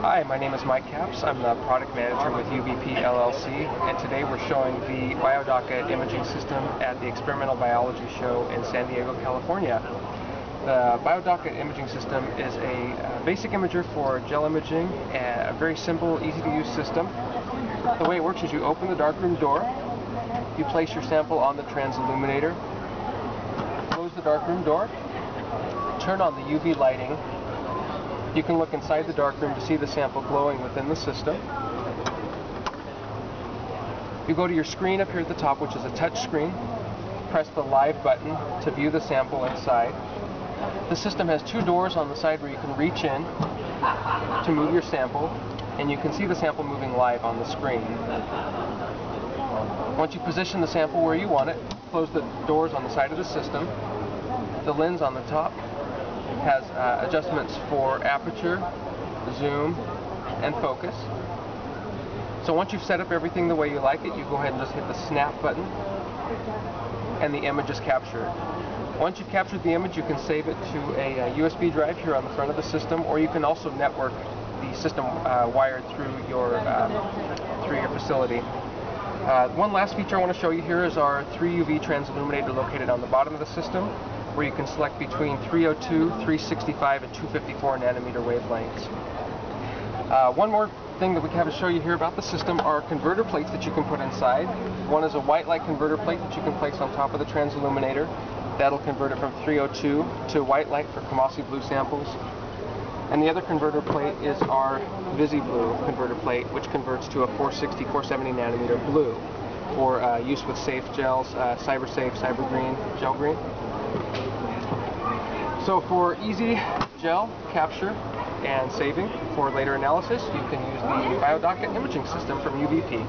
Hi, my name is Mike Capps. I'm the product manager with UVP LLC, and today we're showing the BioDoc-It imaging system at the Experimental Biology Show in San Diego, California. The BioDoc-It imaging system is a uh, basic imager for gel imaging, a very simple, easy to use system. The way it works is you open the darkroom door, you place your sample on the transilluminator, close the darkroom door, turn on the UV lighting, you can look inside the darkroom to see the sample glowing within the system. You go to your screen up here at the top, which is a touch screen. Press the live button to view the sample inside. The system has two doors on the side where you can reach in to move your sample, and you can see the sample moving live on the screen. Once you position the sample where you want it, close the doors on the side of the system. The lens on the top has uh, adjustments for aperture, zoom, and focus. So once you've set up everything the way you like it, you go ahead and just hit the snap button and the image is captured. Once you've captured the image, you can save it to a, USB drive here on the front of the system, or you can also network the system uh, wired through your, uh, through your facility. Uh, one last feature I want to show you here is our 3UV transilluminator located on the bottom of the system where you can select between 302, 365, and 254 nanometer wavelengths. Uh, one more thing that we have to show you here about the system are converter plates that you can put inside. One is a white light converter plate that you can place on top of the transilluminator. That'll convert it from 302 to white light for Coomassie blue samples. And the other converter plate is our VisiBlue converter plate, which converts to a 460, 470 nanometer blue for uh, use with safe gels, uh, SYBR Safe, CyberGreen, Gel Green. So for easy gel capture and saving for later analysis, you can use the BioDoc-It imaging system from UVP.